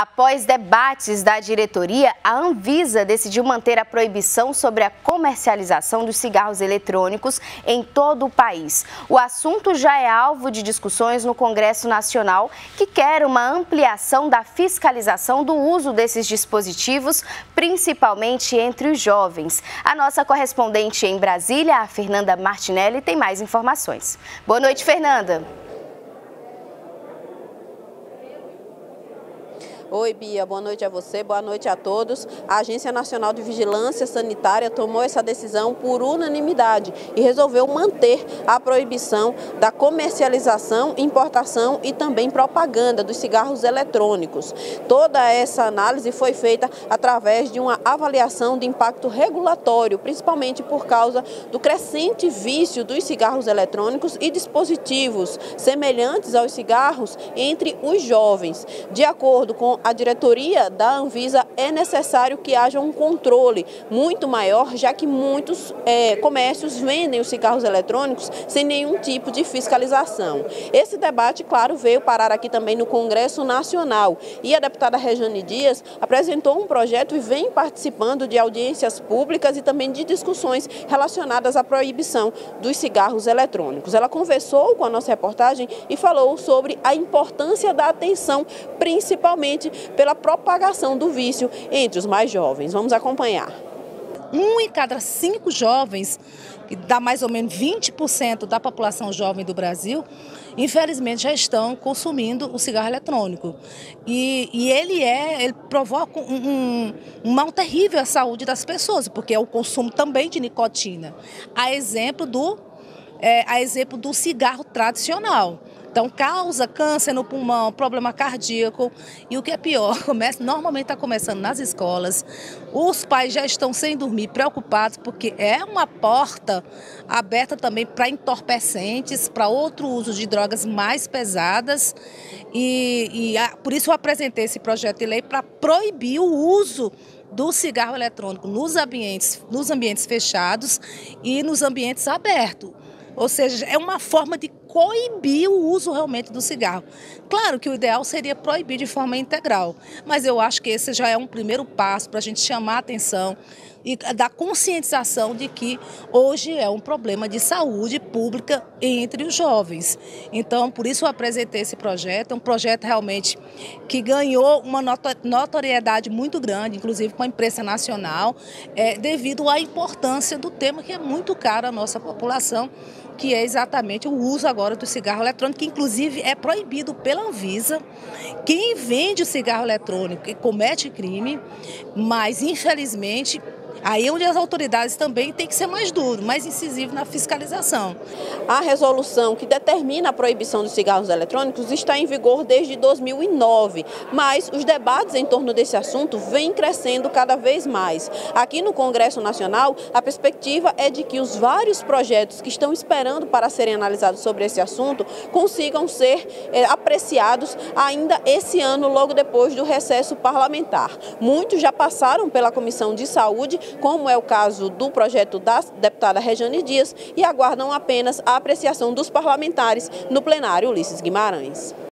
Após debates da diretoria, a Anvisa decidiu manter a proibição sobre a comercialização dos cigarros eletrônicos em todo o país. O assunto já é alvo de discussões no Congresso Nacional, que quer uma ampliação da fiscalização do uso desses dispositivos, principalmente entre os jovens. A nossa correspondente em Brasília, a Fernanda Martinelli, tem mais informações. Boa noite, Fernanda. Oi, Bia, boa noite a você, boa noite a todos. A Agência Nacional de Vigilância Sanitária tomou essa decisão por unanimidade e resolveu manter a proibição da comercialização, importação e também propaganda dos cigarros eletrônicos. Toda essa análise foi feita através de uma avaliação de impacto regulatório, principalmente por causa do crescente vício dos cigarros eletrônicos e dispositivos semelhantes aos cigarros entre os jovens. De acordo com a diretoria da Anvisa, é necessário que haja um controle muito maior, já que muitos é, comércios vendem os cigarros eletrônicos sem nenhum tipo de fiscalização. Esse debate, claro, veio parar aqui também no Congresso Nacional e a deputada Rejane Dias apresentou um projeto e vem participando de audiências públicas e também de discussões relacionadas à proibição dos cigarros eletrônicos. Ela conversou com a nossa reportagem e falou sobre a importância da atenção, principalmente pela propagação do vício entre os mais jovens. Vamos acompanhar. Um em cada cinco jovens, que dá mais ou menos 20% da população jovem do Brasil, infelizmente já estão consumindo o cigarro eletrônico. E, e ele é, ele provoca um, um, um, mal terrível à saúde das pessoas, porque é o consumo também de nicotina. A exemplo do, é, a exemplo do cigarro tradicional. Então, causa câncer no pulmão, problema cardíaco. E o que é pior, começa, normalmente está começando nas escolas. Os pais já estão sem dormir, preocupados, porque é uma porta aberta também para entorpecentes, para outro uso de drogas mais pesadas. E, e a, por isso eu apresentei esse projeto de lei para proibir o uso do cigarro eletrônico nos ambientes, nos ambientes fechados e nos ambientes abertos. Ou seja, é uma forma de coibir o uso realmente do cigarro. Claro que o ideal seria proibir de forma integral, mas eu acho que esse já é um primeiro passo para a gente chamar a atenção e da conscientização de que hoje é um problema de saúde pública entre os jovens. Então, por isso eu apresentei esse projeto, é um projeto realmente que ganhou uma notoriedade muito grande, inclusive com a imprensa nacional, é, devido à importância do tema que é muito caro à nossa população, que é exatamente o uso agora do cigarro eletrônico, que inclusive é proibido pela Anvisa. Quem vende o cigarro eletrônico comete crime, mas infelizmente Aí é onde as autoridades também têm que ser mais duras, mais incisivas na fiscalização. A resolução que determina a proibição dos cigarros eletrônicos está em vigor desde 2009, mas os debates em torno desse assunto vêm crescendo cada vez mais. Aqui no Congresso Nacional, a perspectiva é de que os vários projetos que estão esperando para serem analisados sobre esse assunto consigam ser é, apreciados ainda esse ano, logo depois do recesso parlamentar. Muitos já passaram pela Comissão de Saúde, como é o caso do projeto da deputada Rejane Dias, e aguardam apenas a apreciação dos parlamentares no plenário Ulisses Guimarães.